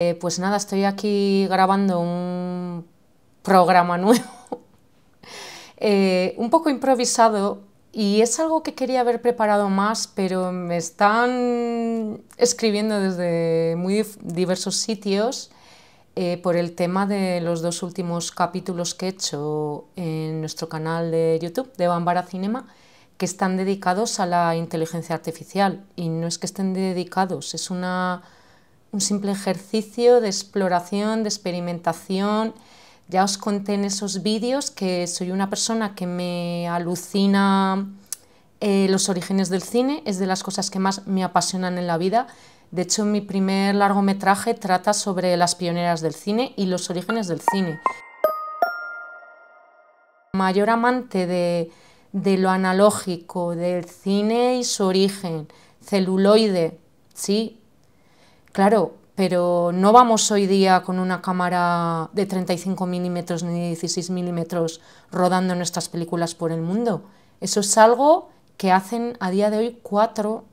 Eh, pues nada, estoy aquí grabando un programa nuevo, eh, un poco improvisado y es algo que quería haber preparado más, pero me están escribiendo desde muy diversos sitios eh, por el tema de los dos últimos capítulos que he hecho en nuestro canal de YouTube de Bambara Cinema, que están dedicados a la inteligencia artificial. Y no es que estén dedicados, es una un simple ejercicio de exploración, de experimentación. Ya os conté en esos vídeos que soy una persona que me alucina eh, los orígenes del cine, es de las cosas que más me apasionan en la vida. De hecho, mi primer largometraje trata sobre las pioneras del cine y los orígenes del cine. Mayor amante de, de lo analógico, del cine y su origen, celuloide, sí, Claro, pero no vamos hoy día con una cámara de 35 milímetros ni 16 milímetros rodando nuestras películas por el mundo. Eso es algo que hacen a día de hoy cuatro,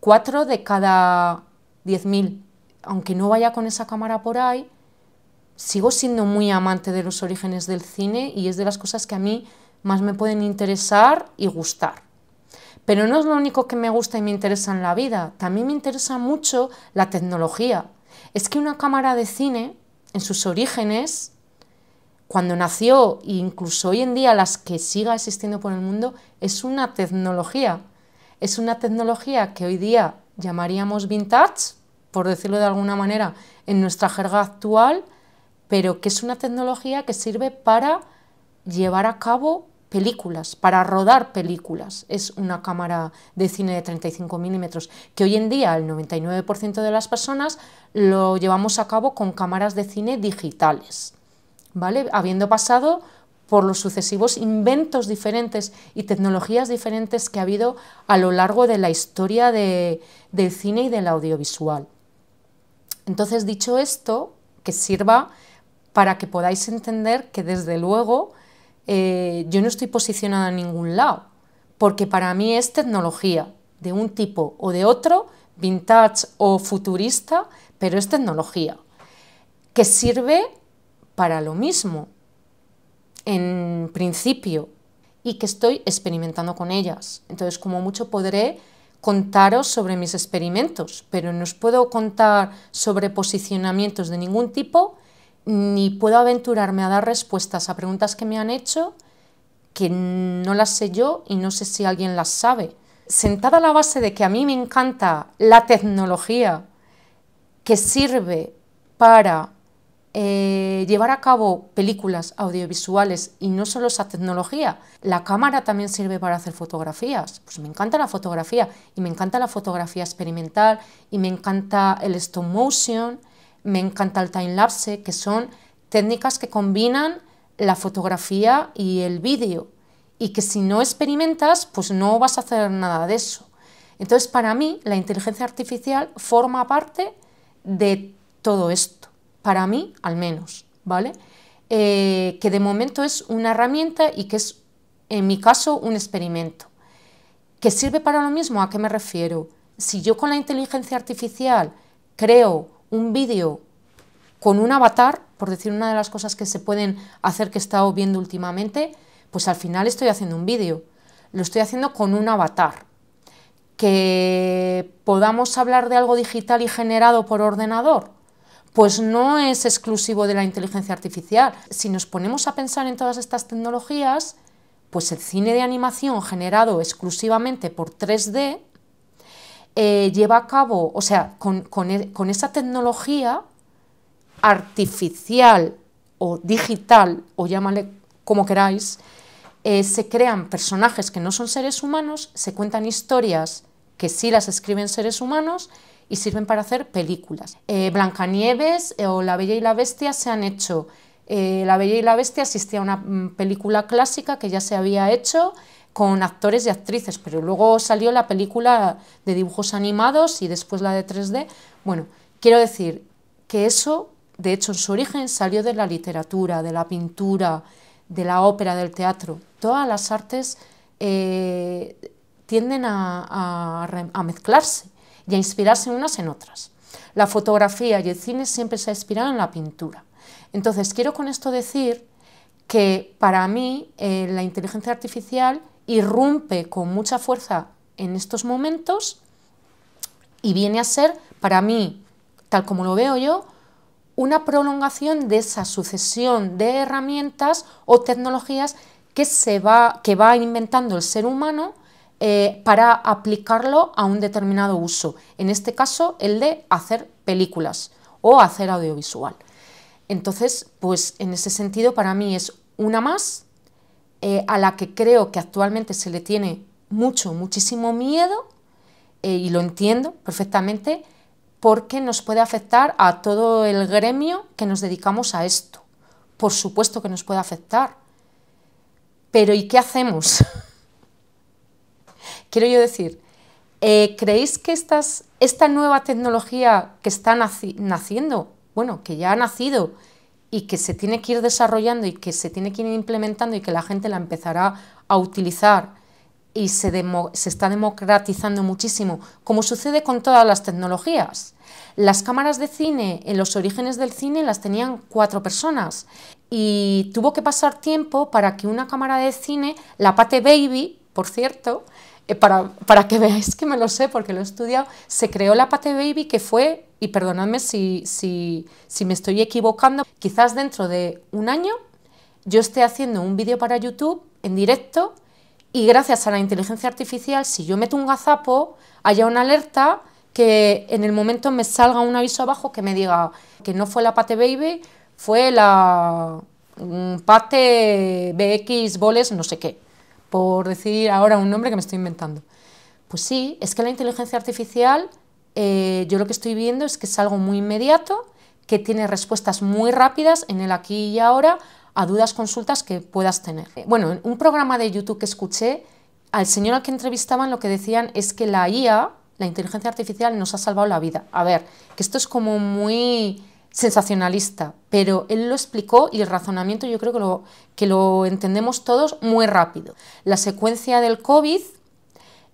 cuatro de cada 10.000. Aunque no vaya con esa cámara por ahí, sigo siendo muy amante de los orígenes del cine y es de las cosas que a mí más me pueden interesar y gustar. Pero no es lo único que me gusta y me interesa en la vida, también me interesa mucho la tecnología. Es que una cámara de cine, en sus orígenes, cuando nació e incluso hoy en día las que siga existiendo por el mundo, es una tecnología. Es una tecnología que hoy día llamaríamos vintage, por decirlo de alguna manera, en nuestra jerga actual, pero que es una tecnología que sirve para llevar a cabo películas, para rodar películas. Es una cámara de cine de 35 milímetros que hoy en día el 99% de las personas lo llevamos a cabo con cámaras de cine digitales, ¿vale? Habiendo pasado por los sucesivos inventos diferentes y tecnologías diferentes que ha habido a lo largo de la historia del cine y del audiovisual. Entonces, dicho esto, que sirva para que podáis entender que desde luego eh, yo no estoy posicionada en ningún lado, porque para mí es tecnología de un tipo o de otro, vintage o futurista, pero es tecnología, que sirve para lo mismo, en principio, y que estoy experimentando con ellas. Entonces, como mucho podré contaros sobre mis experimentos, pero no os puedo contar sobre posicionamientos de ningún tipo ni puedo aventurarme a dar respuestas a preguntas que me han hecho que no las sé yo y no sé si alguien las sabe. Sentada a la base de que a mí me encanta la tecnología que sirve para eh, llevar a cabo películas audiovisuales y no solo esa tecnología, la cámara también sirve para hacer fotografías. Pues me encanta la fotografía y me encanta la fotografía experimental y me encanta el stop motion me encanta el time lapse, que son técnicas que combinan la fotografía y el vídeo y que si no experimentas, pues no vas a hacer nada de eso. Entonces, para mí, la inteligencia artificial forma parte de todo esto, para mí al menos, ¿vale? Eh, que de momento es una herramienta y que es, en mi caso, un experimento. ¿Que sirve para lo mismo? ¿A qué me refiero? Si yo con la inteligencia artificial creo un vídeo con un avatar, por decir una de las cosas que se pueden hacer que he estado viendo últimamente, pues al final estoy haciendo un vídeo. Lo estoy haciendo con un avatar. Que podamos hablar de algo digital y generado por ordenador, pues no es exclusivo de la inteligencia artificial. Si nos ponemos a pensar en todas estas tecnologías, pues el cine de animación generado exclusivamente por 3D eh, lleva a cabo, o sea, e, con, esa tecnología artificial o digital, o llámale como queráis, eh, se crean personajes que no son seres humanos, se cuentan historias que sí las escriben seres humanos y sirven para hacer películas. Eh, Blancanieves o La Bella y la Bestia se han hecho. la Bella y la Bestia existía una mm, película clásica que ya se había hecho con actores y actrices, pero luego salió la película de dibujos animados y después la de 3D. Bueno, quiero decir que eso, de hecho, en su origen salió de la literatura, de la pintura, de la ópera, del teatro. Todas las artes eh, tienden a, mezclarse y a inspirarse unas en otras. La fotografía y el cine siempre se ha inspirado en la pintura. Entonces, quiero con esto decir que para mí eh, la inteligencia artificial irrumpe con mucha fuerza en estos momentos y viene a ser, para mí, tal como lo veo yo, una prolongación de esa sucesión de herramientas o tecnologías que, se va, que va inventando el ser humano eh, para aplicarlo a un determinado uso. En este caso, el de hacer películas o hacer audiovisual. Entonces, pues en ese sentido, para mí es una más eh, a la que creo que actualmente se le tiene mucho, muchísimo miedo, eh, y lo entiendo perfectamente, porque nos puede afectar a todo el gremio que nos dedicamos a esto. Por supuesto que nos puede afectar. Pero ¿y qué hacemos? Quiero yo decir, eh, ¿creéis que estas, esta nueva tecnología que está naciendo, bueno, que ya ha nacido y que se tiene que ir desarrollando y que se tiene que ir implementando y que la gente la empezará a utilizar y se, se, está democratizando muchísimo, como sucede con todas las tecnologías. Las cámaras de cine, en los orígenes del cine, las tenían cuatro personas y tuvo que pasar tiempo para que una cámara de cine, la Pate Baby, por cierto, eh, para, que veáis que me lo sé porque lo he estudiado, se creó la Pate Baby que fue, y perdonadme si, si, si me estoy equivocando, quizás dentro de un año yo esté haciendo un vídeo para YouTube en directo y gracias a la inteligencia artificial, si yo meto un gazapo, haya una alerta que en el momento me salga un aviso abajo que me diga que no fue la Pate Baby, fue la Pate BX Boles no sé qué, por decir ahora un nombre que me estoy inventando. Pues sí, es que la inteligencia artificial, eh, yo lo que estoy viendo es que es algo muy inmediato, que tiene respuestas muy rápidas en el aquí y ahora a dudas, consultas que puedas tener. Bueno, en un programa de YouTube que escuché, al señor al que entrevistaban lo que decían es que la IA, la inteligencia artificial, nos ha salvado la vida. A ver, que esto es como muy sensacionalista, pero él lo explicó y el razonamiento yo creo que lo, que lo entendemos todos muy rápido. La secuencia del COVID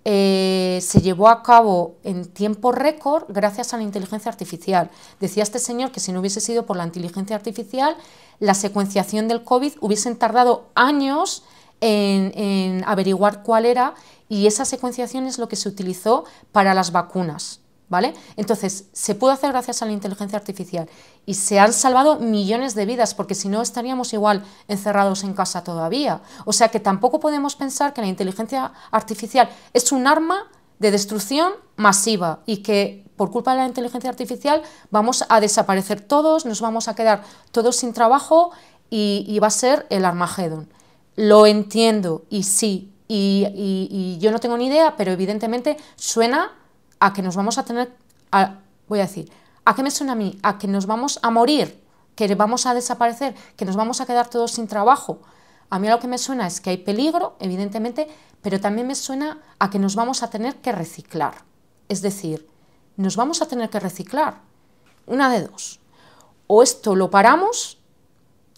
eh, se llevó a cabo en tiempo récord gracias a la inteligencia artificial. Decía este señor que si no hubiese sido por la inteligencia artificial, la secuenciación del COVID hubiesen tardado años en, averiguar cuál era y esa secuenciación es lo que se utilizó para las vacunas. ¿Vale? Entonces, se pudo hacer gracias a la inteligencia artificial y se han salvado millones de vidas, porque si no estaríamos igual encerrados en casa todavía. O sea que tampoco podemos pensar que la inteligencia artificial es un arma de destrucción masiva y que por culpa de la inteligencia artificial vamos a desaparecer todos, nos vamos a quedar todos sin trabajo y, va a ser el Armagedón. Lo entiendo y sí, y, yo no tengo ni idea, pero evidentemente suena a que nos vamos a tener, voy a decir, ¿a qué me suena a mí? A que nos vamos a morir, que vamos a desaparecer, que nos vamos a quedar todos sin trabajo. A mí lo que me suena es que hay peligro, evidentemente, pero también me suena a que nos vamos a tener que reciclar. Es decir, nos vamos a tener que reciclar. Una de dos. O esto lo paramos,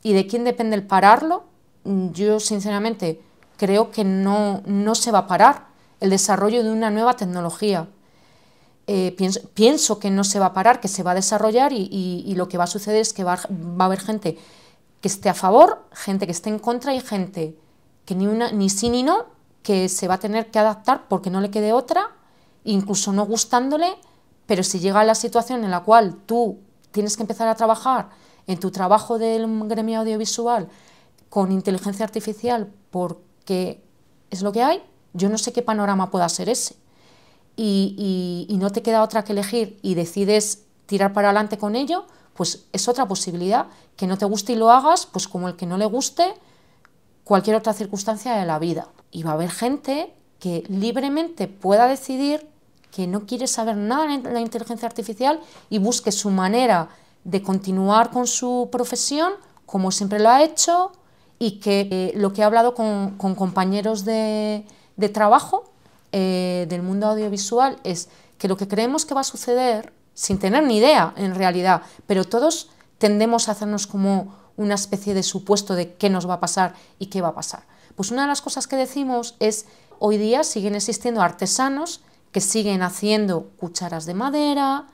y de quién depende el pararlo, yo sinceramente creo que no, no se va a parar el desarrollo de una nueva tecnología. Eh, pienso, que no se va a parar, que se va a desarrollar y, lo que va a suceder es que va, a haber gente que esté a favor, gente que esté en contra y gente que ni, una, ni sí ni no, que se va a tener que adaptar porque no le quede otra, incluso no gustándole, pero si llega la situación en la cual tú tienes que empezar a trabajar en tu trabajo del gremio audiovisual con inteligencia artificial porque es lo que hay, yo no sé qué panorama pueda ser ese. Y, no te queda otra que elegir y decides tirar para adelante con ello, pues es otra posibilidad. Que no te guste y lo hagas, pues como el que no le guste cualquier otra circunstancia de la vida. Y va a haber gente que libremente pueda decidir que no quiere saber nada de la inteligencia artificial y busque su manera de continuar con su profesión como siempre lo ha hecho y que eh, lo que he hablado con, compañeros de, trabajo eh, del mundo audiovisual es que lo que creemos que va a suceder, sin tener ni idea en realidad, pero todos tendemos a hacernos como una especie de supuesto de qué nos va a pasar y qué va a pasar. Pues una de las cosas que decimos es, hoy día siguen existiendo artesanos que siguen haciendo cucharas de madera,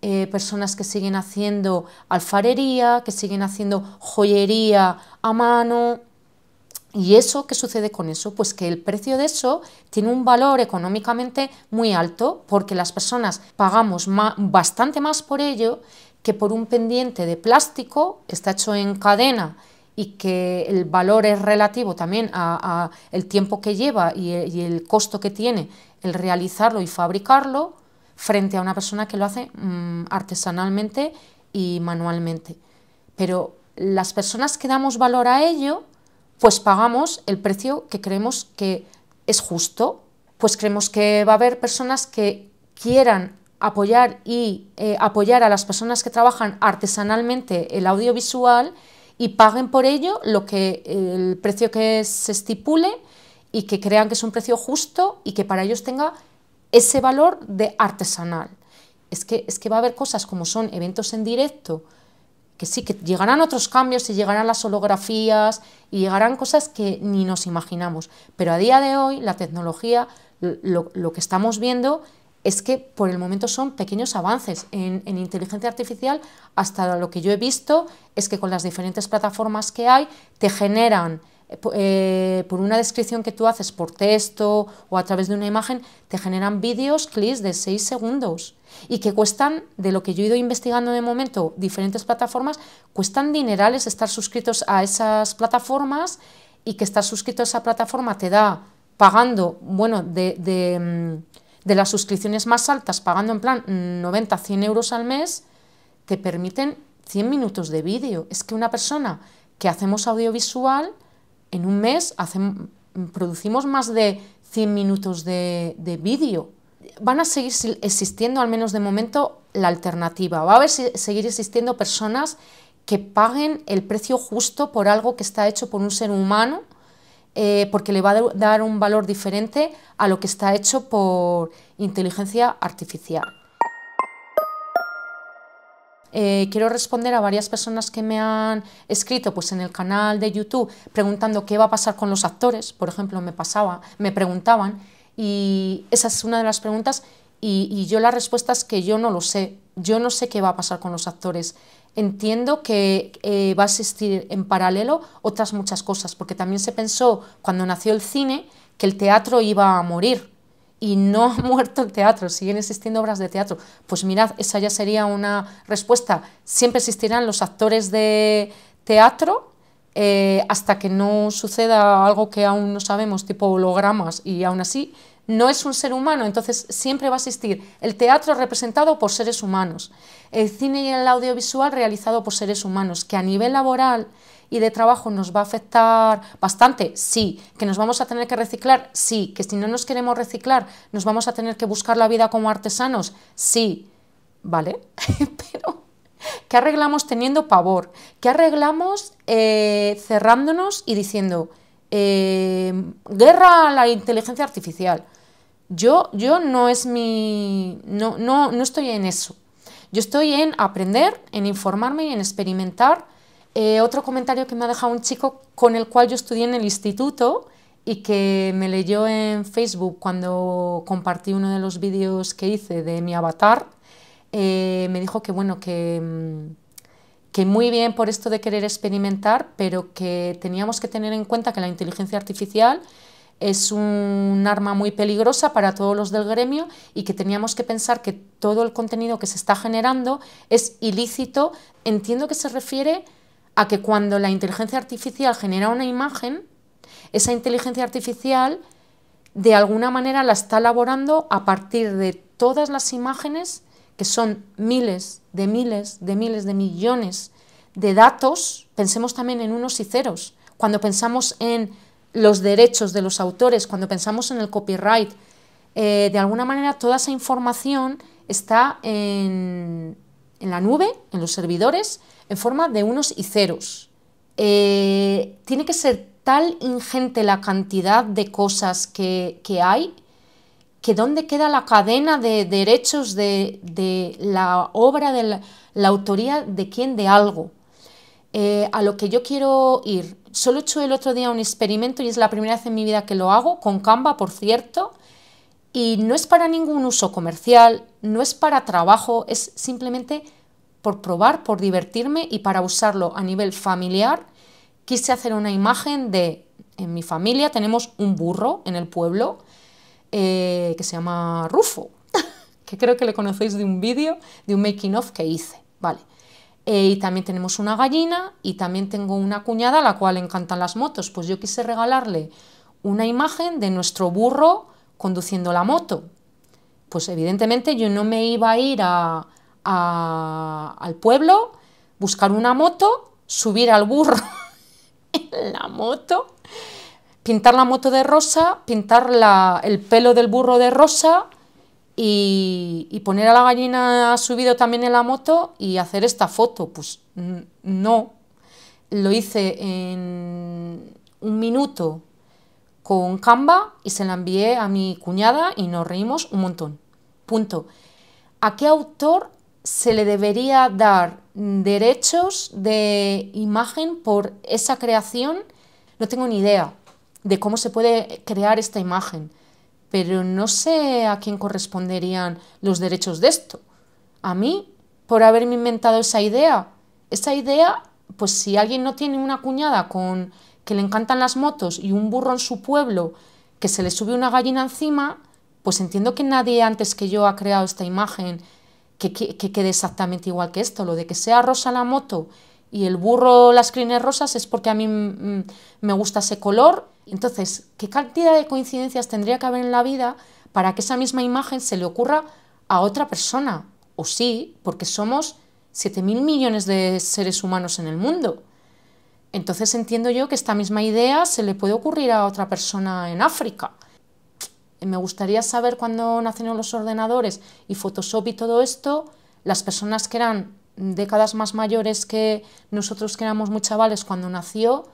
eh, personas que siguen haciendo alfarería, que siguen haciendo joyería a mano. ¿Y eso qué sucede con eso? Pues que el precio de eso tiene un valor económicamente muy alto porque las personas pagamos bastante más por ello que por un pendiente de plástico, está hecho en cadena y que el valor es relativo también a, el tiempo que lleva y, el costo que tiene el realizarlo y fabricarlo frente a una persona que lo hace mm, artesanalmente y manualmente. Pero las personas que damos valor a ello, pues pagamos el precio que creemos que es justo. Pues creemos que va a haber personas que quieran apoyar y eh, apoyar a las personas que trabajan artesanalmente el audiovisual y paguen por ello lo que el precio que se estipule y que crean que es un precio justo y que para ellos tenga ese valor de artesanal. Es que, es que va a haber cosas como son eventos en directo, que sí, que llegarán otros cambios y llegarán las holografías y llegarán cosas que ni nos imaginamos. Pero a día de hoy la tecnología, lo, lo que estamos viendo es que por el momento son pequeños avances en, inteligencia artificial, hasta lo que yo he visto es que con las diferentes plataformas que hay te generan, eh, eh, por una descripción que tú haces por texto o a través de una imagen, te generan vídeos, clips de 6 segundos y que cuestan, de lo que yo he ido investigando de momento, diferentes plataformas, cuestan dinerales estar suscritos a esas plataformas y que estar suscrito a esa plataforma te da pagando, bueno, de mm, de las suscripciones más altas, pagando en plan 90, 100 euros al mes, te permiten 100 minutos de vídeo. Es que una persona que hacemos audiovisual, en un mes producimos más de 100 minutos de, vídeo. Van a seguir existiendo, al menos de momento, la alternativa. Va a haber, seguir existiendo personas que paguen el precio justo por algo que está hecho por un ser humano eh, porque le va a dar un valor diferente a lo que está hecho por inteligencia artificial. Eh, quiero responder a varias personas que me han escrito pues, en el canal de YouTube preguntando qué va a pasar con los actores, por ejemplo, me pasaba, me preguntaban, y esa es una de las preguntas, y, y yo la respuesta es que yo no lo sé, yo no sé qué va a pasar con los actores. Entiendo que eh, va a existir en paralelo otras muchas cosas, porque también se pensó cuando nació el cine que el teatro iba a morir y no ha muerto el teatro, siguen existiendo obras de teatro. Pues mirad, esa ya sería una respuesta. Siempre existirán los actores de teatro eh, hasta que no suceda algo que aún no sabemos, tipo hologramas, y aún así no es un ser humano, entonces siempre va a existir el teatro representado por seres humanos, el cine y el audiovisual realizado por seres humanos, que a nivel laboral y de trabajo nos va a afectar bastante, sí, que nos vamos a tener que reciclar, sí, que si no nos queremos reciclar nos vamos a tener que buscar la vida como artesanos, sí, ¿vale? Pero, ¿qué arreglamos teniendo pavor? ¿Qué arreglamos eh, cerrándonos y diciendo, eh, guerra a la inteligencia artificial? Yo, yo no es mi. No, no, no estoy en eso. Yo estoy en aprender, en informarme y en experimentar. Eh, otro comentario que me ha dejado un chico con el cual yo estudié en el instituto y que me leyó en Facebook cuando compartí uno de los vídeos que hice de mi avatar, eh, me dijo que bueno, que, mm, que muy bien por esto de querer experimentar, pero que teníamos que tener en cuenta que la inteligencia artificial es un arma muy peligrosa para todos los del gremio y que teníamos que pensar que todo el contenido que se está generando es ilícito. Entiendo que se refiere a que cuando la inteligencia artificial genera una imagen, esa inteligencia artificial de alguna manera la está elaborando a partir de todas las imágenes, que son miles de miles de miles de millones de datos, pensemos también en unos y ceros. Cuando pensamos en los derechos de los autores, cuando pensamos en el copyright, eh, de alguna manera toda esa información está en, la nube, en los servidores, en forma de unos y ceros. Eh, tiene que ser tal ingente la cantidad de cosas que, hay que dónde queda la cadena de derechos de, la obra, de la, autoría de quién, de algo. Eh, a lo que yo quiero ir. Solo he hecho el otro día un experimento y es la primera vez en mi vida que lo hago, con Canva, por cierto, Y no es para ningún uso comercial, no es para trabajo, es simplemente por probar, por divertirme y para usarlo a nivel familiar. Quise hacer una imagen de, en mi familia tenemos un burro en el pueblo eh, que se llama Rufo, que creo que le conocéis de un vídeo, de un making of que hice, ¿vale? Eh, y también tenemos una gallina y también tengo una cuñada a la cual encantan las motos. Pues yo quise regalarle una imagen de nuestro burro conduciendo la moto. Pues evidentemente yo no me iba a ir al pueblo, buscar una moto, subir al burro en la moto, pintar la moto de rosa, pintar el pelo del burro de rosa y, poner a la gallina subido también en la moto y hacer esta foto. Pues no, lo hice en un minuto con Canva y se la envié a mi cuñada y nos reímos un montón. Punto. ¿A qué autor se le debería dar derechos de imagen por esa creación? No tengo ni idea de cómo se puede crear esta imagen pero no sé a quién corresponderían los derechos de esto. A mí, por haberme inventado esa idea. Esa idea, pues si alguien no tiene una cuñada con que le encantan las motos y un burro en su pueblo que se le sube una gallina encima, pues entiendo que nadie antes que yo ha creado esta imagen que, quede exactamente igual que esto. Lo de que sea rosa la moto y el burro las crines rosas es porque a mí me gusta ese color entonces, ¿qué cantidad de coincidencias tendría que haber en la vida para que esa misma imagen se le ocurra a otra persona? O sí, porque somos 7.000 millones de seres humanos en el mundo. Entonces entiendo yo que esta misma idea se le puede ocurrir a otra persona en África. Me gustaría saber cuándo nacieron los ordenadores y Photoshop y todo esto, las personas que eran décadas más mayores que nosotros que éramos muy chavales cuando nació,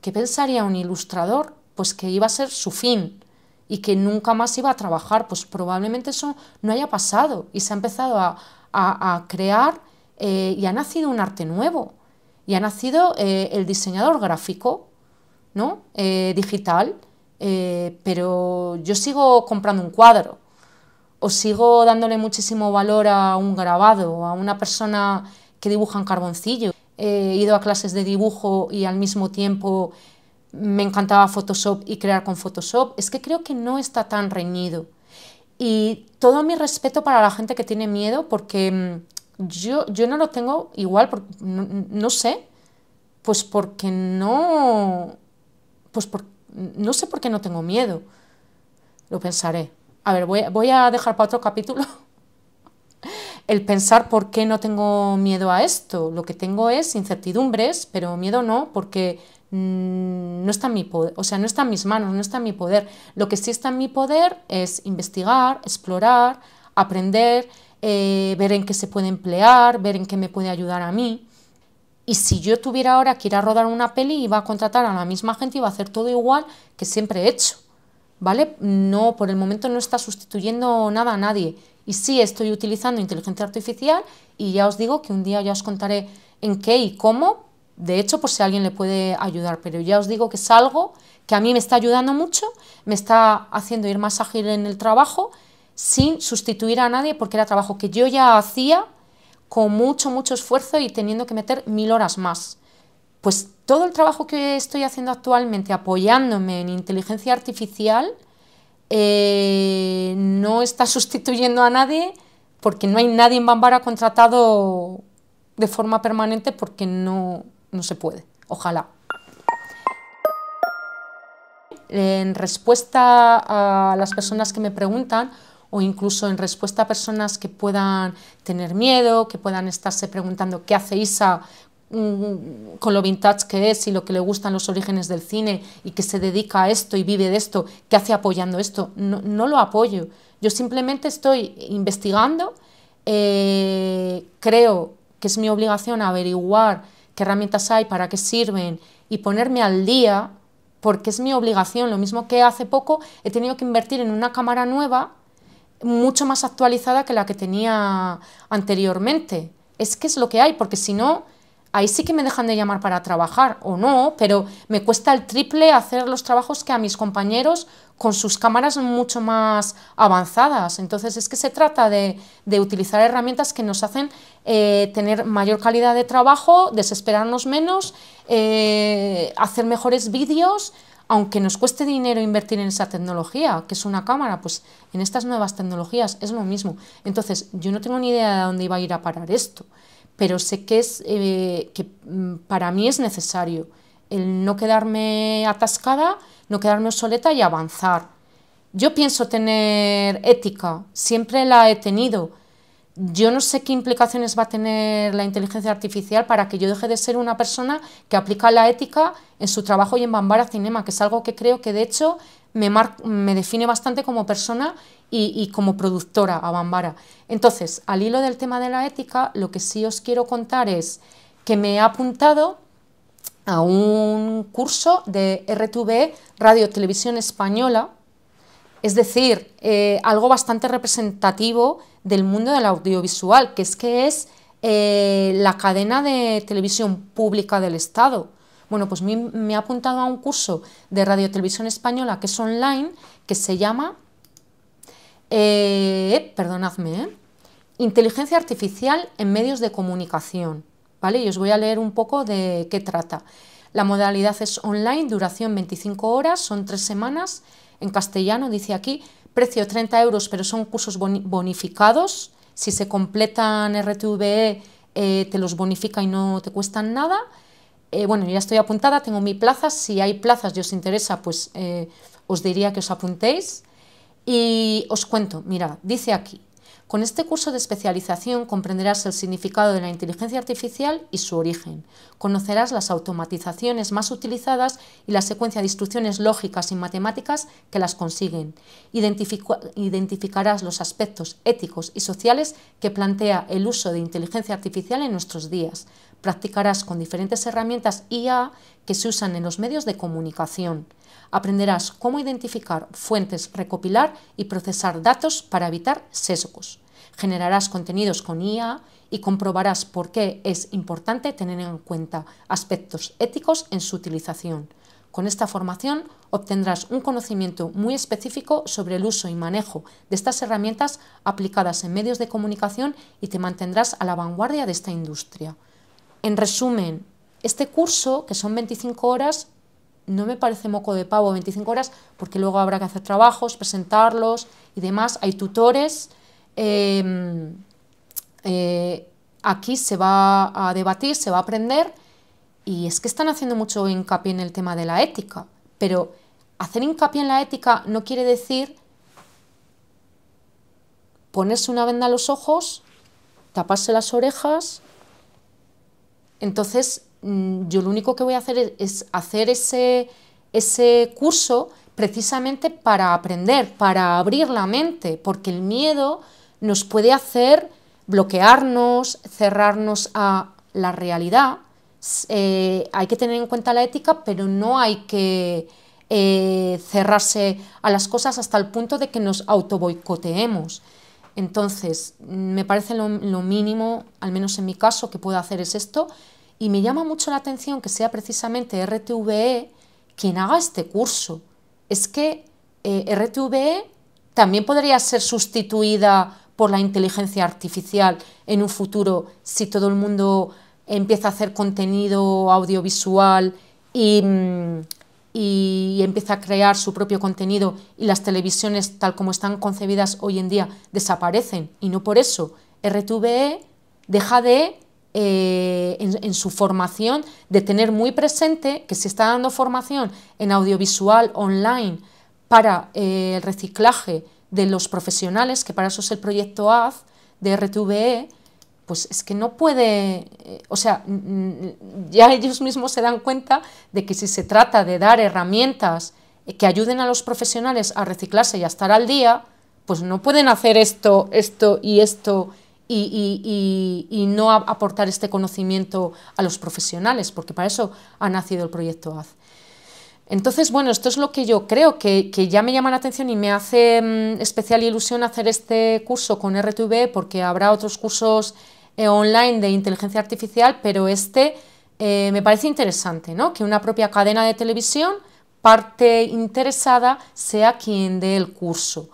¿qué pensaría un ilustrador? pues que iba a ser su fin y que nunca más iba a trabajar, pues probablemente eso no haya pasado y se ha empezado a, crear eh, y ha nacido un arte nuevo y ha nacido eh, el diseñador gráfico, ¿no? Eh, digital, pero yo sigo comprando un cuadro o sigo dándole muchísimo valor a un grabado, a una persona que dibuja en carboncillo. He ido a clases de dibujo y al mismo tiempo me encantaba Photoshop y crear con Photoshop, es que creo que no está tan reñido. Y todo mi respeto para la gente que tiene miedo, porque mm, yo, yo no lo tengo igual, no, sé, pues porque no, pues no sé por qué no tengo miedo. Lo pensaré. A ver, voy, voy a dejar para otro capítulo el pensar por qué no tengo miedo a esto. Lo que tengo es incertidumbres, pero miedo no, porque Mm, no está en mi poder, o sea, no está en mis manos, no está en mi poder. Lo que sí está en mi poder es investigar, explorar, aprender, eh, ver en qué se puede emplear, ver en qué me puede ayudar a mí. Y si yo tuviera ahora que ir a rodar una peli, iba a contratar a la misma gente y iba a hacer todo igual que siempre he hecho. ¿Vale? No, por el momento no está sustituyendo nada a nadie. Y sí estoy utilizando inteligencia artificial y ya os digo que un día ya os contaré en qué y cómo, de hecho, por si alguien le puede ayudar, pero ya os digo que es algo que a mí me está ayudando mucho, me está haciendo ir más ágil en el trabajo, sin sustituir a nadie, porque era trabajo que yo ya hacía con mucho, mucho esfuerzo y teniendo que meter mil horas más. Pues todo el trabajo que estoy haciendo actualmente apoyándome en inteligencia artificial eh, no está sustituyendo a nadie porque no hay nadie en Bambara contratado de forma permanente porque no, no se puede, ojalá. En respuesta a las personas que me preguntan, o incluso en respuesta a personas que puedan tener miedo, que puedan estarse preguntando qué hace Isa mm, con lo vintage que es y lo que le gustan los orígenes del cine y que se dedica a esto y vive de esto, ¿qué hace apoyando esto? No, lo apoyo. Yo simplemente estoy investigando, eh, creo que es mi obligación averiguar qué herramientas hay, para qué sirven y ponerme al día, porque es mi obligación. Lo mismo que hace poco he tenido que invertir en una cámara nueva, mucho más actualizada que la que tenía anteriormente. Es que es lo que hay, porque si no, ahí sí que me dejan de llamar para trabajar, o no, pero me cuesta el triple hacer los trabajos que a mis compañeros con sus cámaras mucho más avanzadas. Entonces es que se trata de, utilizar herramientas que nos hacen eh, tener mayor calidad de trabajo, desesperarnos menos, eh, hacer mejores vídeos, aunque nos cueste dinero invertir en esa tecnología, que es una cámara, pues en estas nuevas tecnologías es lo mismo. Entonces yo no tengo ni idea de dónde iba a ir a parar esto pero sé que, es, eh, que mm, para mí es necesario el no quedarme atascada, no quedarme obsoleta y avanzar. Yo pienso tener ética, siempre la he tenido. Yo no sé qué implicaciones va a tener la inteligencia artificial para que yo deje de ser una persona que aplica la ética en su trabajo y en Bambara Cinema, que es algo que creo que de hecho me, me define bastante como persona y, como productora a Bambara. Entonces, al hilo del tema de la ética, lo que sí os quiero contar es que me he apuntado a un curso de RTV, Radio Televisión Española, es decir, eh, algo bastante representativo del mundo del audiovisual, que es que es eh, la cadena de televisión pública del Estado. Bueno, pues me, me he apuntado a un curso de Radio Televisión Española que es online, que se llama eh, perdonadme, inteligencia artificial en medios de comunicación. ¿vale? Y os voy a leer un poco de qué trata. La modalidad es online, duración 25 horas, son tres semanas. En castellano dice aquí, precio 30 euros, pero son cursos bonificados. Si se completan RTVE, eh, te los bonifica y no te cuestan nada. bueno, ya estoy apuntada, tengo mi plaza. Si hay plazas y os interesa, pues os diría que os apuntéis. Y os cuento, mira, dice aquí, con este curso de especialización comprenderás el significado de la inteligencia artificial y su origen. Conocerás las automatizaciones más utilizadas y la secuencia de instrucciones lógicas y matemáticas que las consiguen. identificarás los aspectos éticos y sociales que plantea el uso de inteligencia artificial en nuestros días. Practicarás con diferentes herramientas IA que se usan en los medios de comunicación. Aprenderás cómo identificar fuentes, recopilar y procesar datos para evitar sesgos. Generarás contenidos con IA y comprobarás por qué es importante tener en cuenta aspectos éticos en su utilización. Con esta formación obtendrás un conocimiento muy específico sobre el uso y manejo de estas herramientas aplicadas en medios de comunicación y te mantendrás a la vanguardia de esta industria. En resumen, este curso, que son 25 horas, no me parece moco de pavo 25 horas porque luego habrá que hacer trabajos, presentarlos y demás. Hay tutores. Em, eh, aquí se va a debatir, se va a aprender y es que están haciendo mucho hincapié en el tema de la ética. Pero hacer hincapié en la ética no quiere decir ponerse una venda a los ojos, taparse las orejas. Entonces, Mm, yo lo único que voy a hacer es, hacer ese, ese curso precisamente para aprender, para abrir la mente, porque el miedo nos puede hacer bloquearnos, cerrarnos a la realidad. Eh, hay que tener en cuenta la ética, pero no hay que eh, cerrarse a las cosas hasta el punto de que nos autoboicoteemos. Entonces, me parece lo, mínimo, al menos en mi caso, que puedo hacer es esto, y me llama mucho la atención que sea precisamente RTVE quien haga este curso. Es que eh, RTVE también podría ser sustituida por la inteligencia artificial en un futuro si todo el mundo empieza a hacer contenido audiovisual y, mm, y, empieza a crear su propio contenido y las televisiones tal como están concebidas hoy en día desaparecen. Y no por eso. RTVE deja de eh, en, su formación de tener muy presente que se está dando formación en audiovisual online para eh, el reciclaje de los profesionales, que para eso es el proyecto AZ de RTVE, pues es que no puede, eh, o sea, ya ellos mismos se dan cuenta de que si se trata de dar herramientas que ayuden a los profesionales a reciclarse y a estar al día, pues no pueden hacer esto, esto y esto y, no aportar este conocimiento a los profesionales, porque para eso ha nacido el proyecto AZ. Entonces, bueno, esto es lo que yo creo, que, ya me llama la atención y me hace mm, especial ilusión hacer este curso con RTV, porque habrá otros cursos eh, online de inteligencia artificial, pero este eh, me parece interesante, ¿no? Que una propia cadena de televisión, parte interesada, sea quien dé el curso.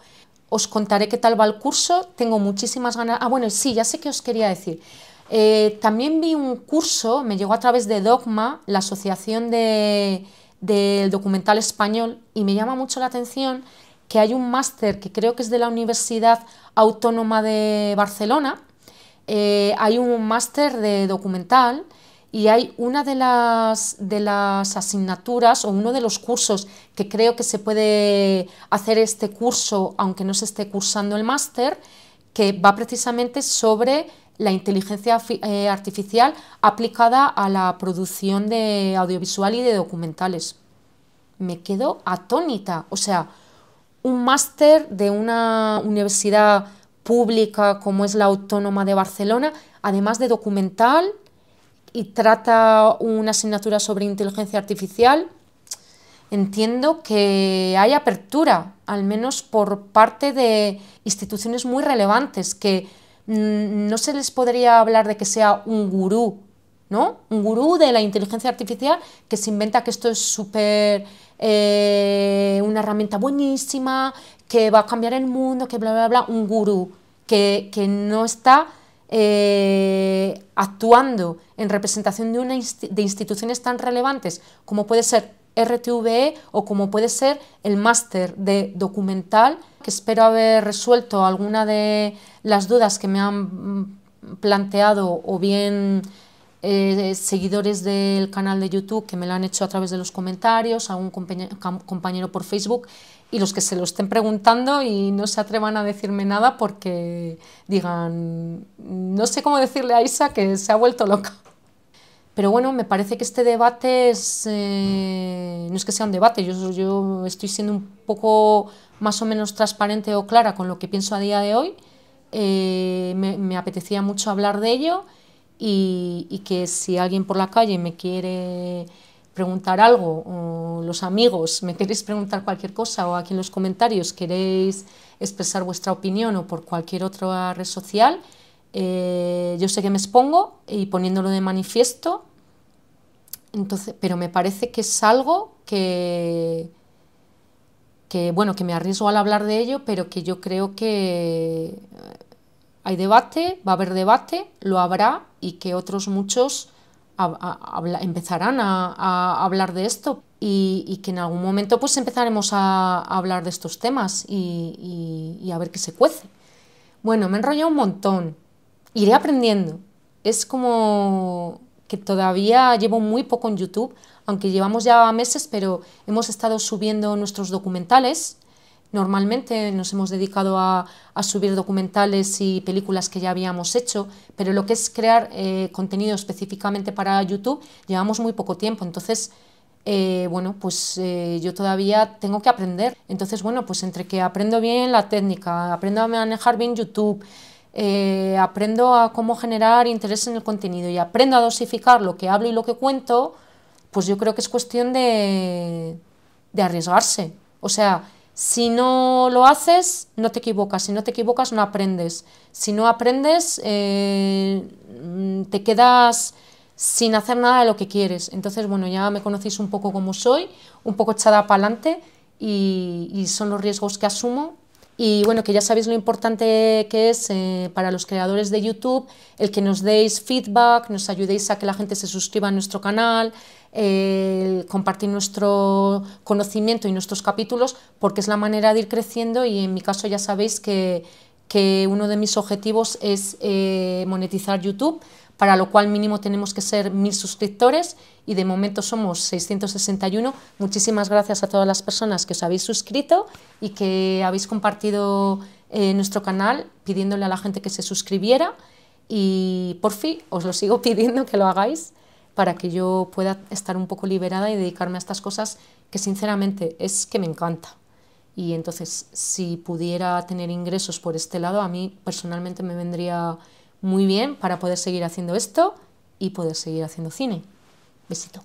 Os contaré qué tal va el curso, tengo muchísimas ganas. Ah, bueno, sí, ya sé qué os quería decir. Eh, también vi un curso, me llegó a través de Dogma, la Asociación del Documental Español, y me llama mucho la atención que hay un máster que creo que es de la Universidad Autónoma de Barcelona, eh, hay un máster de documental y hay una de las, de las asignaturas o uno de los cursos que creo que se puede hacer este curso, aunque no se esté cursando el máster, que va precisamente sobre la inteligencia eh, artificial aplicada a la producción de audiovisual y de documentales. Me quedo atónita, o sea, un máster de una universidad pública como es la Autónoma de Barcelona, además de documental, y trata una asignatura sobre inteligencia artificial, entiendo que hay apertura, al menos por parte de instituciones muy relevantes, que no se les podría hablar de que sea un gurú, ¿no? Un gurú de la inteligencia artificial que se inventa que esto es súper eh, una herramienta buenísima, que va a cambiar el mundo, que bla, bla, bla, un gurú que, no está eh, actuando en representación de, una de instituciones tan relevantes como puede ser RTVE o como puede ser el máster de documental, que espero haber resuelto alguna de las dudas que me han planteado o bien eh, seguidores del canal de YouTube que me lo han hecho a través de los comentarios, a un compañero, por Facebook y los que se lo estén preguntando y no se atrevan a decirme nada porque digan, no sé cómo decirle a Isa que se ha vuelto loca. Pero bueno, me parece que este debate es, eh, no es que sea un debate, yo, yo estoy siendo un poco más o menos transparente o clara con lo que pienso a día de hoy. Eh, me, me apetecía mucho hablar de ello y, que si alguien por la calle me quiere preguntar algo, o los amigos me queréis preguntar cualquier cosa, o aquí en los comentarios queréis expresar vuestra opinión o por cualquier otra red social, eh, yo sé que me expongo y poniéndolo de manifiesto, entonces, pero me parece que es algo que, que, bueno, que me arriesgo al hablar de ello, pero que yo creo que hay debate, va a haber debate, lo habrá y que otros muchos empezarán a, hablar de esto y, que en algún momento pues empezaremos a, hablar de estos temas y, a ver qué se cuece. Bueno, me he enrollado un montón, iré aprendiendo. Es como que todavía llevo muy poco en YouTube, aunque llevamos ya meses, pero hemos estado subiendo nuestros documentales Normalmente nos hemos dedicado a, subir documentales y películas que ya habíamos hecho, pero lo que es crear eh, contenido específicamente para YouTube llevamos muy poco tiempo, entonces, eh, bueno, pues eh, yo todavía tengo que aprender. Entonces, bueno, pues entre que aprendo bien la técnica, aprendo a manejar bien YouTube, aprendo a cómo generar interés en el contenido y aprendo a dosificar lo que hablo y lo que cuento, pues yo creo que es cuestión de, de arriesgarse. O sea, si no lo haces, no te equivocas. Si no te equivocas, no aprendes. Si no aprendes, eh, te quedas sin hacer nada de lo que quieres. Entonces, bueno, ya me conocéis un poco como soy, un poco echada para adelante y, son los riesgos que asumo. Y bueno, que ya sabéis lo importante que es eh, para los creadores de YouTube el que nos deis feedback, nos ayudéis a que la gente se suscriba a nuestro canal, el compartir nuestro conocimiento y nuestros capítulos, porque es la manera de ir creciendo y en mi caso ya sabéis que, uno de mis objetivos es eh, monetizar YouTube, para lo cual mínimo tenemos que ser mil suscriptores y de momento somos 661. Muchísimas gracias a todas las personas que os habéis suscrito y que habéis compartido eh, nuestro canal pidiéndole a la gente que se suscribiera y por fin os lo sigo pidiendo que lo hagáis para que yo pueda estar un poco liberada y dedicarme a estas cosas que sinceramente es que me encanta. Y entonces, si pudiera tener ingresos por este lado, a mí personalmente me vendría muy bien para poder seguir haciendo esto y poder seguir haciendo cine. Besito.